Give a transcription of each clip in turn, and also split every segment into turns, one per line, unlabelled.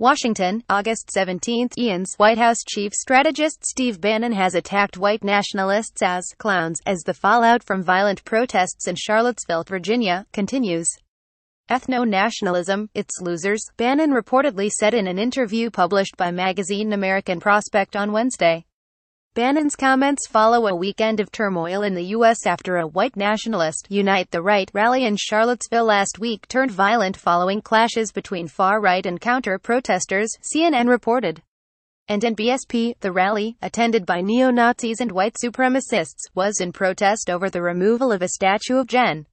Washington, August 17. Ian's White House chief strategist Steve Bannon has attacked white nationalists as clowns as the fallout from violent protests in Charlottesville, Virginia, continues. Ethno-nationalism, it's losers, Bannon reportedly said in an interview published by magazine American Prospect on Wednesday. Bannon's comments follow a weekend of turmoil in the U.S. after a white nationalist Unite the Right rally in Charlottesville last week turned violent following clashes between far-right and counter-protesters, CNN reported. And NBSP, the rally, attended by neo-Nazis and white supremacists, was in protest over the removal of a statue of Gen.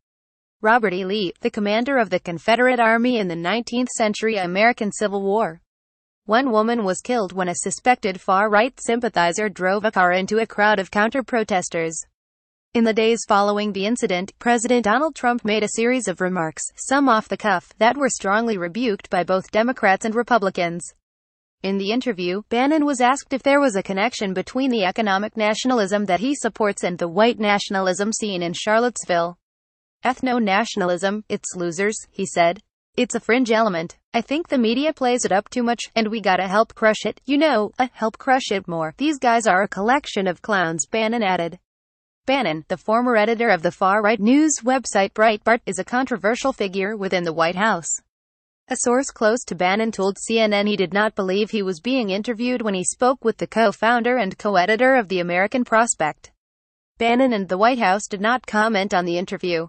Robert E. Lee, the commander of the Confederate Army in the 19th century American Civil War. One woman was killed when a suspected far-right sympathizer drove a car into a crowd of counter-protesters. In the days following the incident, President Donald Trump made a series of remarks, some off the cuff, that were strongly rebuked by both Democrats and Republicans. In the interview, Bannon was asked if there was a connection between the economic nationalism that he supports and the white nationalism seen in Charlottesville. Ethno-nationalism, it's losers, he said. It's a fringe element. I think the media plays it up too much, and we gotta help crush it, you know, uh, help crush it more. These guys are a collection of clowns, Bannon added. Bannon, the former editor of the far-right news website Breitbart, is a controversial figure within the White House. A source close to Bannon told CNN he did not believe he was being interviewed when he spoke with the co-founder and co-editor of the American Prospect. Bannon and the White House did not comment on the interview.